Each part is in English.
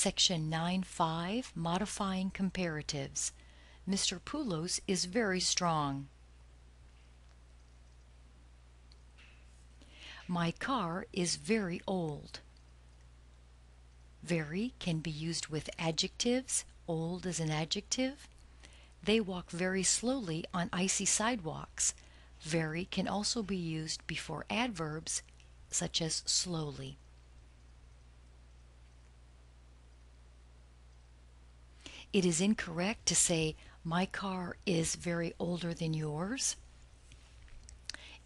Section 9.5 Modifying Comparatives. Mr. Poulos is very strong. My car is very old. Very can be used with adjectives, old is an adjective. They walk very slowly on icy sidewalks. Very can also be used before adverbs such as slowly. It is incorrect to say, my car is very older than yours.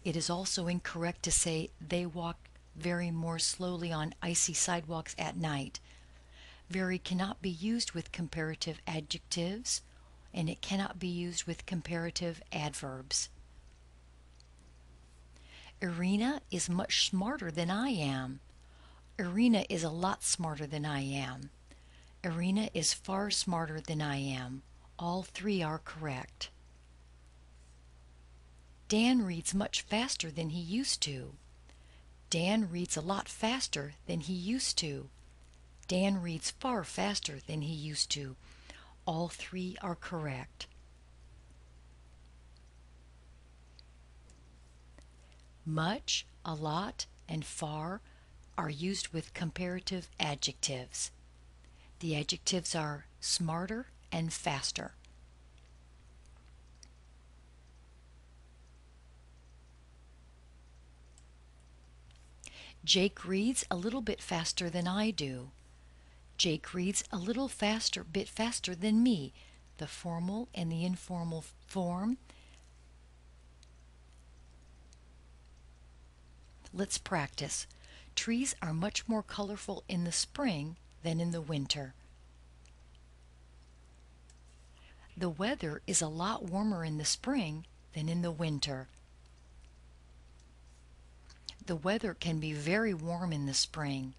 It is also incorrect to say, they walk very more slowly on icy sidewalks at night. Very cannot be used with comparative adjectives, and it cannot be used with comparative adverbs. Irina is much smarter than I am. Irina is a lot smarter than I am. Irina is far smarter than I am. All three are correct. Dan reads much faster than he used to. Dan reads a lot faster than he used to. Dan reads far faster than he used to. All three are correct. Much, a lot, and far are used with comparative adjectives. The adjectives are smarter and faster. Jake reads a little bit faster than I do. Jake reads a little faster, bit faster than me. The formal and the informal form. Let's practice. Trees are much more colorful in the spring than in the winter. The weather is a lot warmer in the spring than in the winter. The weather can be very warm in the spring.